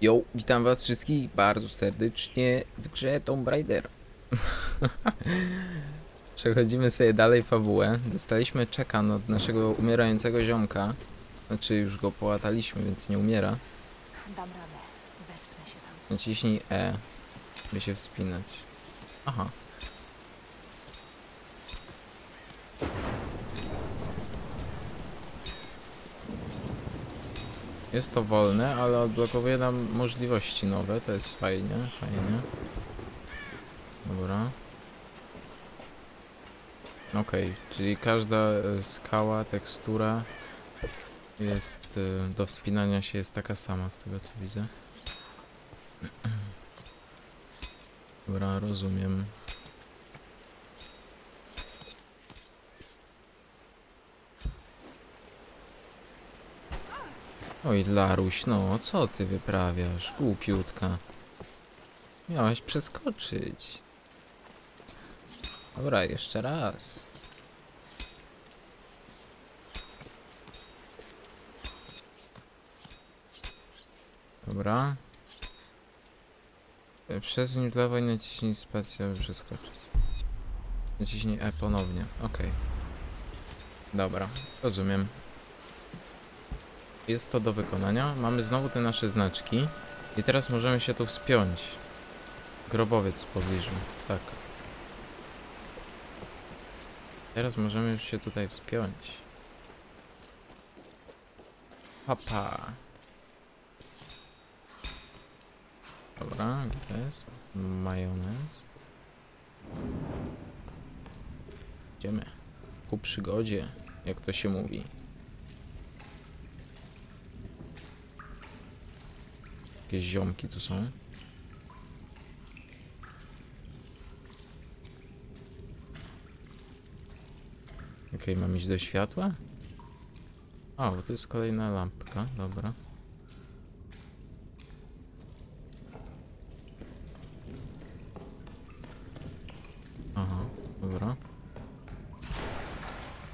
Jo, witam was wszystkich bardzo serdecznie w grze Tomb Raider. Przechodzimy sobie dalej fabułę. Dostaliśmy czekan od naszego umierającego ziomka. Znaczy już go połataliśmy, więc nie umiera. Dam radę. Wespnę się tam. Naciśnij E, by się wspinać. Aha. Jest to wolne, ale odblokowuje nam możliwości nowe, to jest fajnie, fajnie. Dobra. Okej, czyli każda e, skała, tekstura jest e, do wspinania się jest taka sama z tego co widzę. Dobra, rozumiem. Oj, Laruś, no, co ty wyprawiasz, głupiutka? Miałaś przeskoczyć. Dobra, jeszcze raz. Dobra. Przesuń w lewo i naciśnij spację, aby przeskoczyć. Naciśnij E ponownie, okej. Dobra, rozumiem. Jest to do wykonania. Mamy znowu te nasze znaczki. I teraz możemy się tu wspiąć. Grobowiec w pobliżu, tak. Teraz możemy już się tutaj wspiąć. Papa. Dobra, gdzie to jest? Majonez. Idziemy. Ku przygodzie, jak to się mówi. Jakieś ziomki tu są. Okej, mam iść do światła? O, to jest kolejna lampka, dobra. Aha, dobra.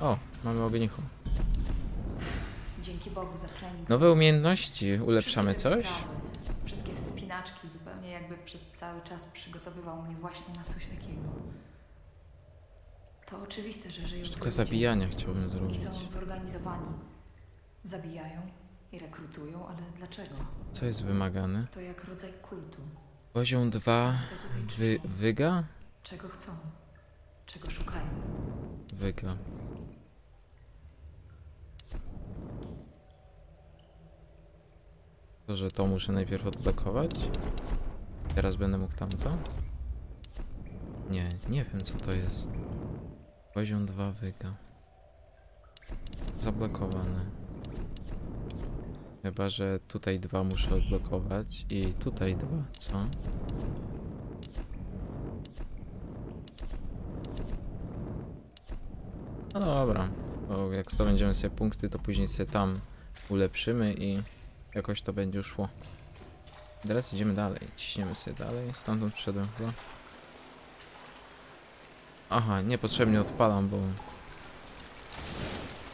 O, mamy ognicho. Dzięki Bogu za trening. Nowe umiejętności, ulepszamy coś? Jakby przez cały czas przygotowywał mnie właśnie na coś takiego. To oczywiste, że żyją ludzie zabijania chciałbym I zrobić. są zorganizowani. Zabijają i rekrutują, ale dlaczego? Co jest wymagane? To jak rodzaj kultu. Poziom 2. Co tutaj Wy, wyga? Czego chcą? Czego szukają? Wyga. To, że to muszę najpierw odblokować? Teraz będę mógł tamto? Nie, nie wiem co to jest. Poziom 2 wyga. Zablokowane. Chyba, że tutaj dwa muszę odblokować i tutaj dwa, co? No dobra, bo jak zdobędziemy sobie punkty, to później sobie tam ulepszymy i jakoś to będzie szło. Teraz idziemy dalej, ciśniemy sobie dalej, stamtąd przyszedłem chyba. Aha, niepotrzebnie odpalam, bo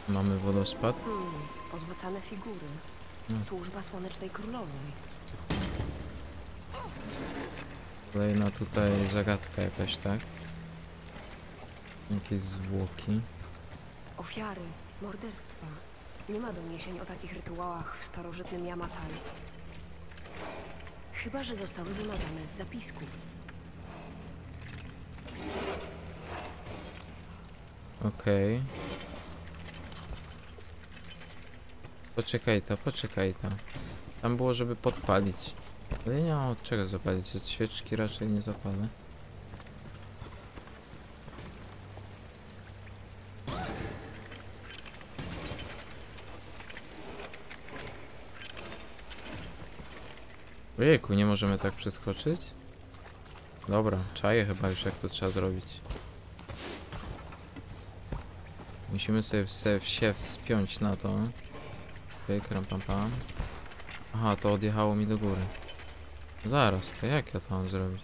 mamy wodospad. Hmm, pozłacane figury. Hmm. Służba Słonecznej Królowej. Kolejna tutaj zagadka jakaś, tak? Jakieś zwłoki. Ofiary, morderstwa. Nie ma doniesień o takich rytuałach w starożytnym Yamatai. Chyba, że zostały wymazane z zapisków. Okej. Poczekaj to, poczekaj to. Tam było, żeby podpalić. Ale nie mam od czego zapalić, od świeczki raczej nie zapalę. Ojejku, nie możemy tak przeskoczyć? Dobra, czaję chyba już jak to trzeba zrobić. Musimy sobie se, się wspiąć na to. Pyk, ram, pam, pam. Aha, to odjechało mi do góry. Zaraz, to jak ja to mam zrobić?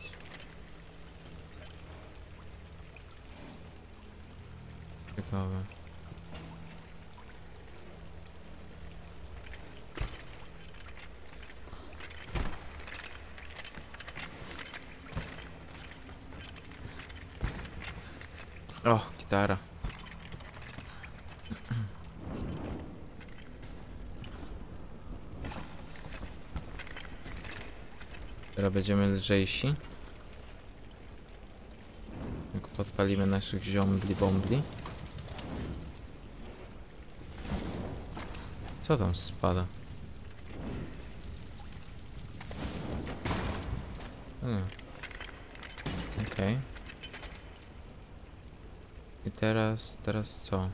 Ciekawe. O, gitara. Teraz będziemy lżejsi. Jak podpalimy naszych ziombli bombli. Co tam spada? Hmm. Okej. I teraz, teraz co?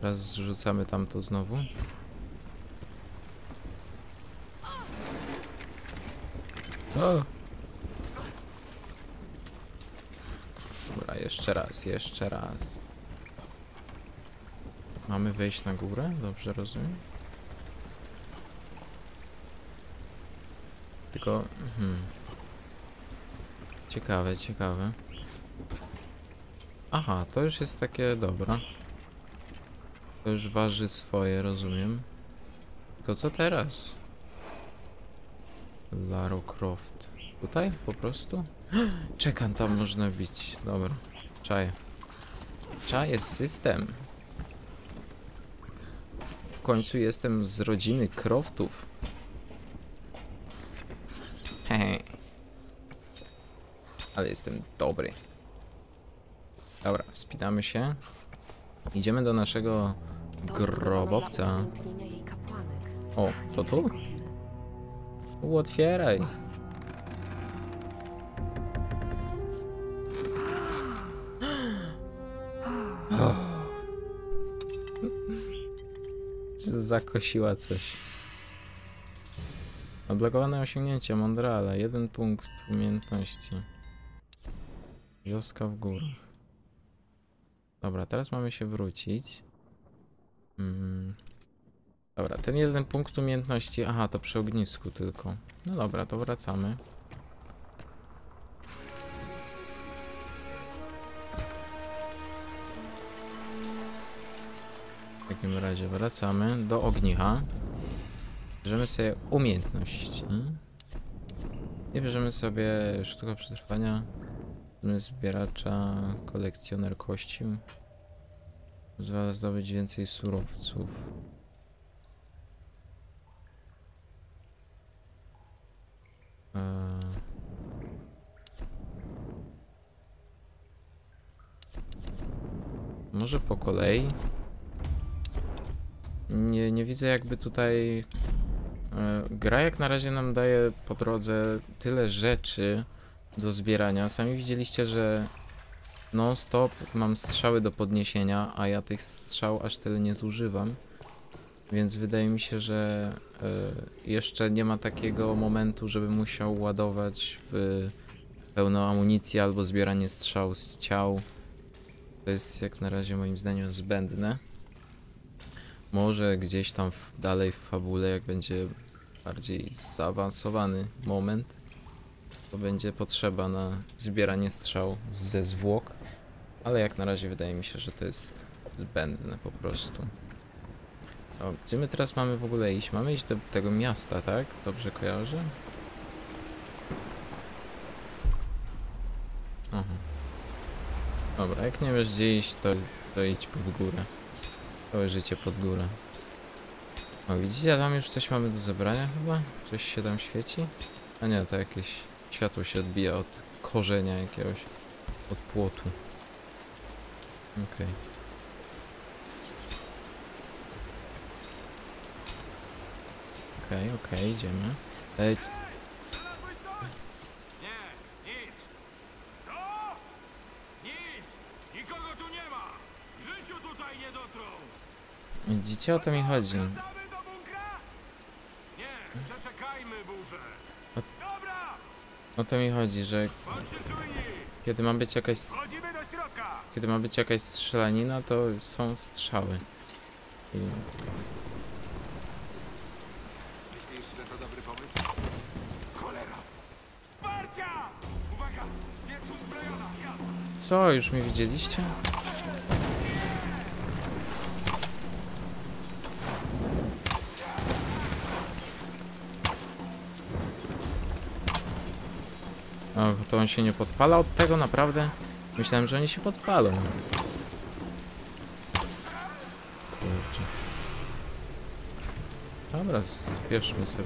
Teraz zrzucamy tamto znowu. O! Dobra, jeszcze raz, jeszcze raz. Mamy wejść na górę? Dobrze rozumiem? Tylko... Hmm. Ciekawe, ciekawe. Aha, to już jest takie dobra. To już waży swoje, rozumiem. Tylko co teraz? Laro Croft. Tutaj po prostu? Czekam, tam można bić. Dobra, czaję. Czaję system. W końcu jestem z rodziny Croftów. Hehe. Ale jestem dobry. Dobra, wspinamy się. Idziemy do naszego grobowca. O, to tu? Otwieraj. Zakosiła coś. Odblokowane osiągnięcie Mondrala. Jeden punkt umiejętności. Wioska w górach. Dobra, teraz mamy się wrócić. Mm. Dobra, ten jeden punkt umiejętności. Aha, to przy ognisku tylko. No dobra, to wracamy. W takim razie wracamy do ognicha. Bierzemy sobie umiejętności. I bierzemy sobie sztuka przetrwania. Zbieracza, kolekcjoner kości. Pozwala zdobyć więcej surowców. Eee. Może po kolei? Nie, nie widzę jakby tutaj... E, gra jak na razie nam daje po drodze tyle rzeczy do zbierania. Sami widzieliście, że non stop mam strzały do podniesienia, a ja tych strzał aż tyle nie zużywam. Więc wydaje mi się, że e, jeszcze nie ma takiego momentu, żeby musiał ładować w pełną amunicję albo zbieranie strzał z ciał. To jest jak na razie moim zdaniem zbędne. Może gdzieś tam dalej w fabule, jak będzie bardziej zaawansowany moment, to będzie potrzeba na zbieranie strzał ze zwłok. Ale jak na razie wydaje mi się, że to jest zbędne po prostu. O, gdzie my teraz mamy w ogóle iść? Mamy iść do tego miasta, tak? Dobrze kojarzę? Aha. Dobra, jak nie wiesz gdzie iść, to, to idź pod górę. Całe życie pod górę. O, widzicie, tam już coś mamy do zebrania chyba? Coś się tam świeci? A nie, to jakieś światło się odbija od korzenia jakiegoś, od płotu. Okej. Okej, okej, idziemy. Ej. W życiu tutaj nie dotrą. widzicie, o to mi chodzi. Wracamy do bunkra? Nie, przeczekajmy burzę. Dobra, O to mi chodzi, że kiedy ma być jakaś, kiedy ma być jakaś strzelanina, to są strzały. I co, już mnie widzieliście? To on się nie podpala od tego, naprawdę? Myślałem, że oni się podpalą. Kurczę. Dobra, spieszmy sobie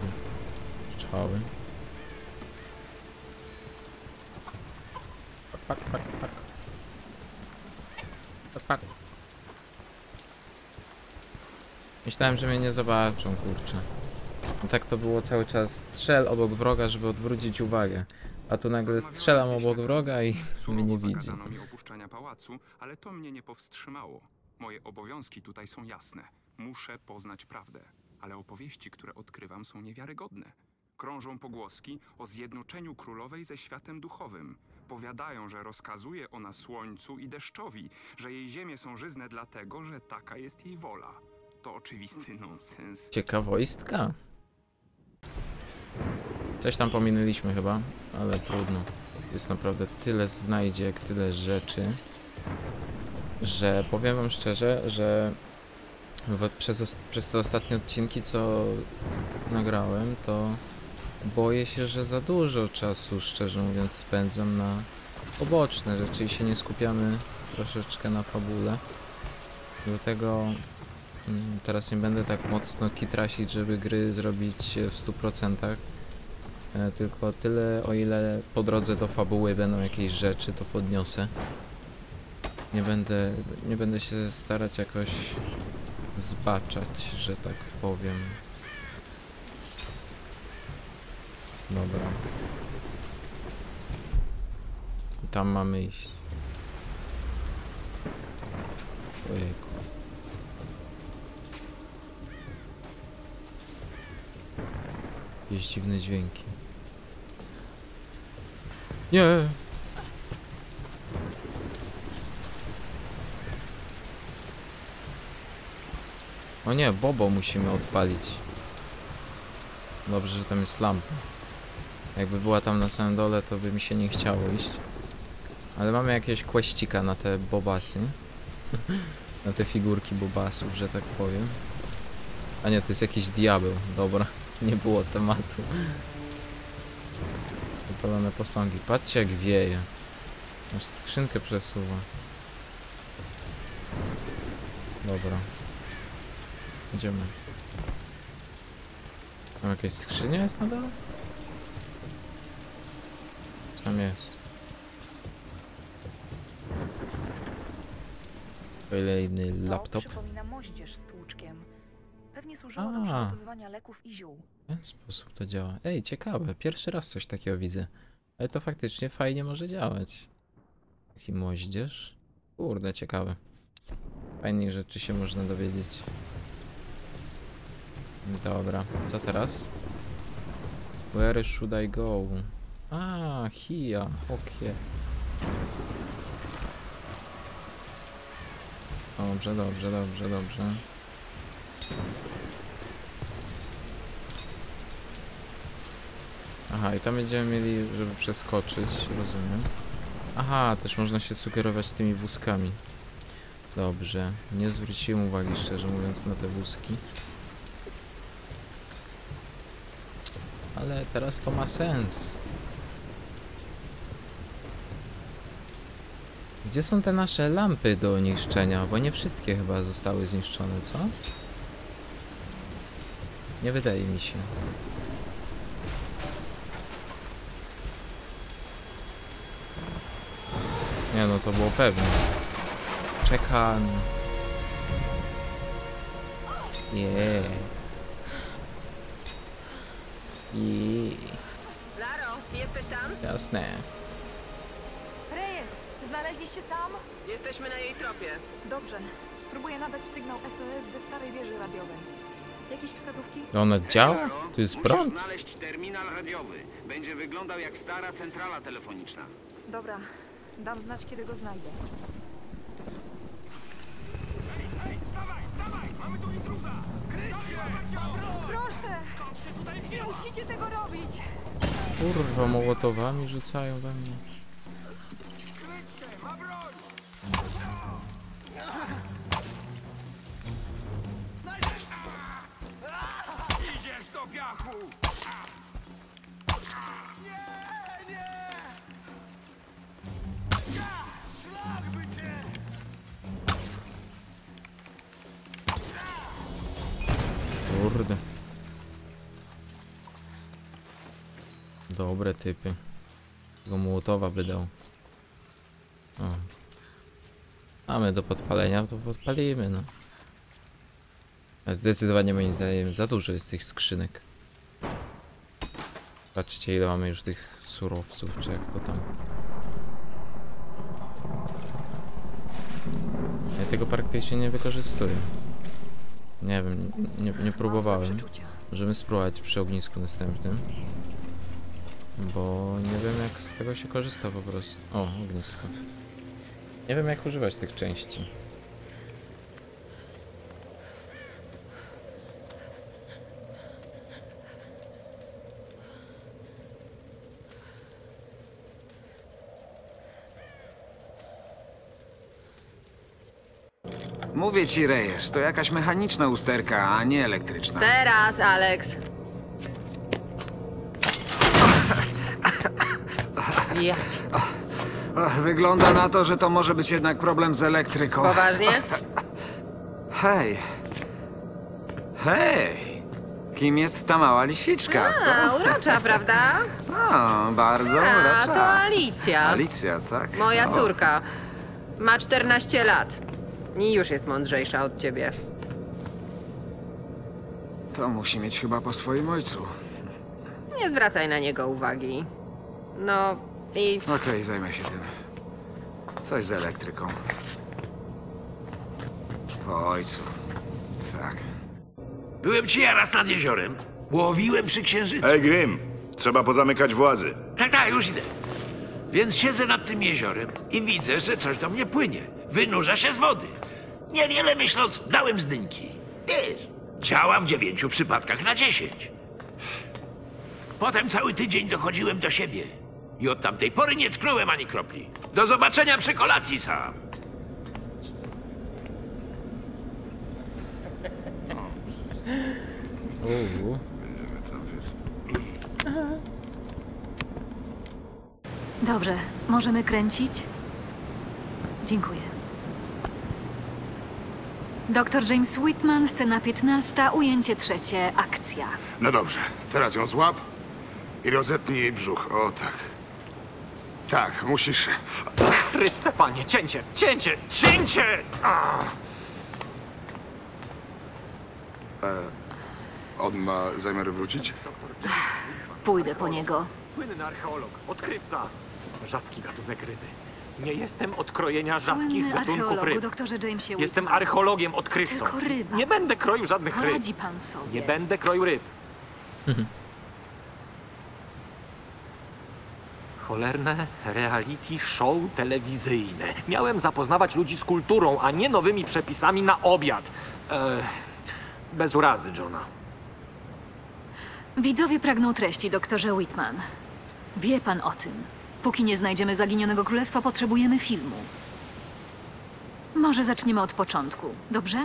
pak, pak, pak. Pak, pak. Myślałem, że mnie nie zobaczą, kurczę. No tak to było cały czas. Strzel obok wroga, żeby odwrócić uwagę. A tu nagle strzelam obok wroga i mnie nie widzi. mi opuszczania pałacu, ale to mnie nie powstrzymało. Moje obowiązki tutaj są jasne. Muszę poznać prawdę, ale opowieści, które odkrywam, są niewiarygodne. Krążą pogłoski o zjednoczeniu królowej ze światem duchowym. Powiadają, że rozkazuje ona słońcu i deszczowi, że jej ziemie są żyzne dlatego, że taka jest jej wola. To oczywisty nonsens. Ciekawostka. Coś tam pominęliśmy chyba, ale trudno. Jest naprawdę tyle znajdziek, tyle rzeczy, że powiem wam szczerze, że przez, przez te ostatnie odcinki, co nagrałem, to boję się, że za dużo czasu, szczerze mówiąc, spędzam na poboczne rzeczy i się nie skupiamy troszeczkę na fabule. Dlatego Mm, Teraz nie będę tak mocno kitrasić, żeby gry zrobić w 100%. E, Tylko tyle, o ile po drodze do fabuły będą jakieś rzeczy, to podniosę. Nie będę, nie będę się starać jakoś zbaczać, że tak powiem. Dobra. Tam mamy iść. Ojejku. Jakieś dziwne dźwięki. Nie! O nie, Bobo musimy odpalić. Dobrze, że tam jest lampa. Jakby była tam na samym dole, to by mi się nie chciało iść. Ale mamy jakiegoś kłeścika na te bobasy. na te figurki bobasów, że tak powiem. A nie, to jest jakiś diabeł. Dobra, nie było tematu. Wypalone posągi. Patrzcie jak wieje. Aż skrzynkę przesuwa. Dobra. Idziemy. Tam jakaś skrzynia jest na dole? Co tam jest? Kolejny laptop. To przypomina moździerz Pewnie służyło do przygotowywania leków i ziół. W ten sposób to działa. Ej, ciekawe. Pierwszy raz coś takiego widzę. Ale to faktycznie fajnie może działać. Taki moździerz. Kurde, ciekawe. Fajnych rzeczy się można dowiedzieć. Dobra, co teraz? Where should I go? A, here. Okay. Dobrze, dobrze, dobrze, dobrze. Aha, i tam będziemy mieli, żeby przeskoczyć, rozumiem. Aha, też można się sugerować tymi wózkami. Dobrze, nie zwróciłem uwagi, szczerze mówiąc, na te wózki. Ale teraz to ma sens. Gdzie są te nasze lampy do niszczenia? Bo nie wszystkie chyba zostały zniszczone, co? Nie wydaje mi się. Nie no, to było pewne. Czekam. Nie. I Laro, jesteś tam? jasne. Reyes, znaleźliście sam? Jesteśmy na jej tropie. Dobrze. Spróbuję nadać sygnał SOS ze starej wieży radiowej. Jakieś wskazówki? To ona działa? Tu jest prąd? znaleźć terminal radiowy. Będzie wyglądał jak stara centrala telefoniczna. Dobra. Dam znać, kiedy go znajdę. Proszę! Nie musicie tego robić! Kurwa, mołotowami rzucają we mnie. Kurde. Dobre typy. Tego Mołotowa by dał. O. Mamy do podpalenia, to podpalimy, no. Zdecydowanie moim zdaniem za dużo jest tych skrzynek. Patrzcie ile mamy już tych surowców, czy jak to tam. Ja tego praktycznie nie wykorzystuję. Nie wiem, nie, nie próbowałem. Możemy spróbować przy ognisku następnym. Bo nie wiem jak z tego się korzysta po prostu. O, ognisko. Nie wiem jak używać tych części. Mówię ci, Reyes, to jakaś mechaniczna usterka, a nie elektryczna. Teraz, Alex. Ja. Ach, Wygląda na to, że to może być jednak problem z elektryką. Poważnie? Hej. Hej. Kim jest ta mała lisiczka, co? A, urocza, prawda? O, bardzo A, urocza. to Alicja. Alicja, tak? Moja O, córka. Ma 14 lat. I już jest mądrzejsza od ciebie. To musi mieć chyba po swoim ojcu. Nie zwracaj na niego uwagi. No i Okej, zajmę się tym. Coś z elektryką. Po ojcu. Tak. Byłem ci ja raz nad jeziorem. Łowiłem przy księżycu. Ej, Grim, trzeba pozamykać włazy. Tak, tak, już idę. Więc siedzę nad tym jeziorem i widzę, że coś do mnie płynie. Wynurza się z wody. Niewiele myśląc, dałem zdynki. Wiesz, działa w dziewięciu przypadkach na dziesięć. Potem cały tydzień dochodziłem do siebie. I od tamtej pory nie tknąłem ani kropli. Do zobaczenia przy kolacji sam. Uuu. Dobrze, możemy kręcić? Dziękuję. Dr James Whitman, scena 15, ujęcie trzecie, akcja. No dobrze, teraz ją złap i rozetnij jej brzuch. O tak. Tak, musisz. Chryste, panie, cięcie, cięcie, cięcie! On ma zamiar wrócić? Pójdę po niego. Słynny archeolog, odkrywca. Rzadki gatunek ryby. Nie jestem od krojenia rzadkich Słynny gatunków archeologu, ryb. doktorze Jamesie Jestem archeologiem, odkrywcą. Tylko ryba. Nie będę kroił żadnych ryb. Poradzi pan sobie. Nie będę kroił ryb. Cholerne reality show telewizyjne. Miałem zapoznawać ludzi z kulturą, a nie nowymi przepisami na obiad. E, bez urazy, Johna. Widzowie pragną treści, doktorze Whitman. Wie pan o tym. Póki nie znajdziemy zaginionego królestwa, potrzebujemy filmu. Może zaczniemy od początku, dobrze?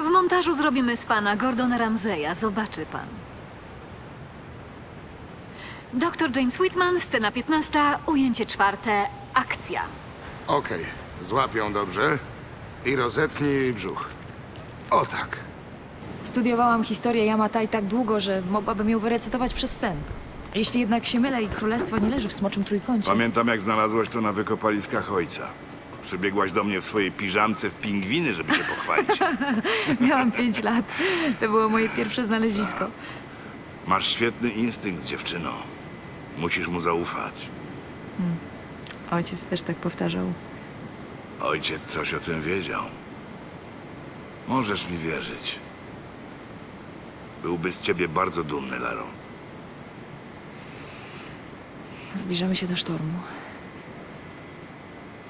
W montażu zrobimy z pana Gordona Ramseya, zobaczy pan. Dr James Whitman, scena 15, ujęcie czwarte, akcja. Okej, złap ją dobrze i rozetnij jej brzuch. O tak. Studiowałam historię Yamatai tak długo, że mogłabym ją wyrecytować przez sen. Jeśli jednak się mylę i królestwo nie leży w smoczym trójkącie. Pamiętam, jak znalazłaś to na wykopaliskach ojca. Przybiegłaś do mnie w swojej piżamce w pingwiny, żeby się pochwalić. Miałam pięć lat. To było moje pierwsze znalezisko. Masz świetny instynkt, dziewczyno. Musisz mu zaufać. Ojciec też tak powtarzał. Ojciec coś o tym wiedział. Możesz mi wierzyć. Byłby z ciebie bardzo dumny, Laro. Zbliżamy się do sztormu.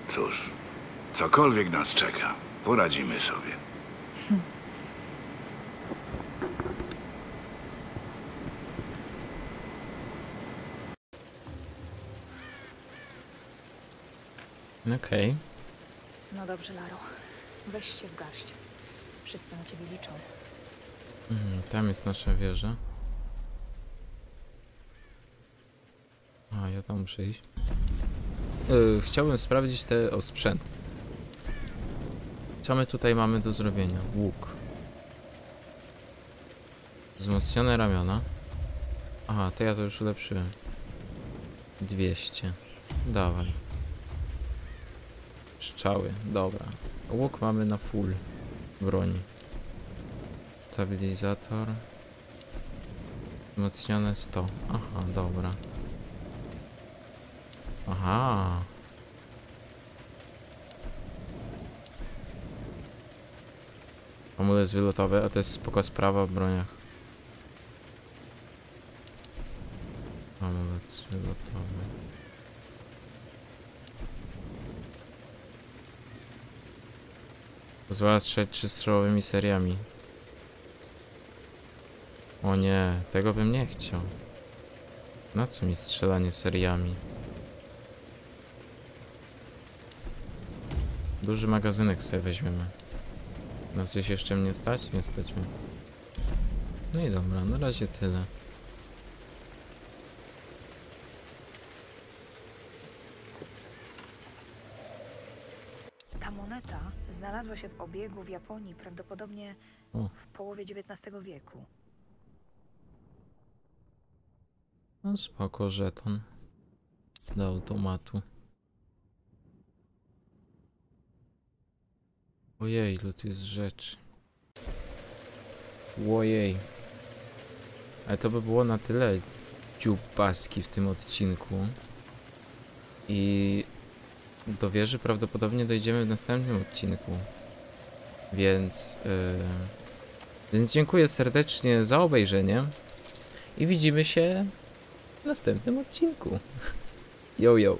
Cóż, cokolwiek nas czeka, poradzimy sobie. Okej. No dobrze, Laro. Weź się w garść. Wszyscy na ciebie liczą. Mhm, Tam jest nasza wieża. Ja tam muszę. Yy, chciałbym sprawdzić te o sprzęt. Co my tutaj mamy do zrobienia? Łuk. Wzmocnione ramiona. Aha, to ja to już ulepszyłem. 200. Dawaj. Strzały, dobra. Łuk mamy na full broni. Stabilizator. Wzmocnione 100. Aha, dobra. Aha. Amulet wylotowy, a to jest spoko sprawa w broniach. Amulet wylotowy. Pozwala strzelać trzystrzałowymi seriami. O nie, tego bym nie chciał. Na co mi strzelanie seriami? Duży magazynek sobie weźmiemy. Na coś jeszcze mnie stać? Nie stać mnie. No i dobra, na razie tyle. Ta moneta znalazła się w obiegu w Japonii prawdopodobnie O. w połowie XIX wieku. No spoko, żeton. Do automatu. Ojej, ile tu jest rzeczy. Ojej. Ale to by było na tyle dziubaski w tym odcinku. I do wieży prawdopodobnie dojdziemy w następnym odcinku. Więc, yy, więc dziękuję serdecznie za obejrzenie. I widzimy się w następnym odcinku. Yo, yo.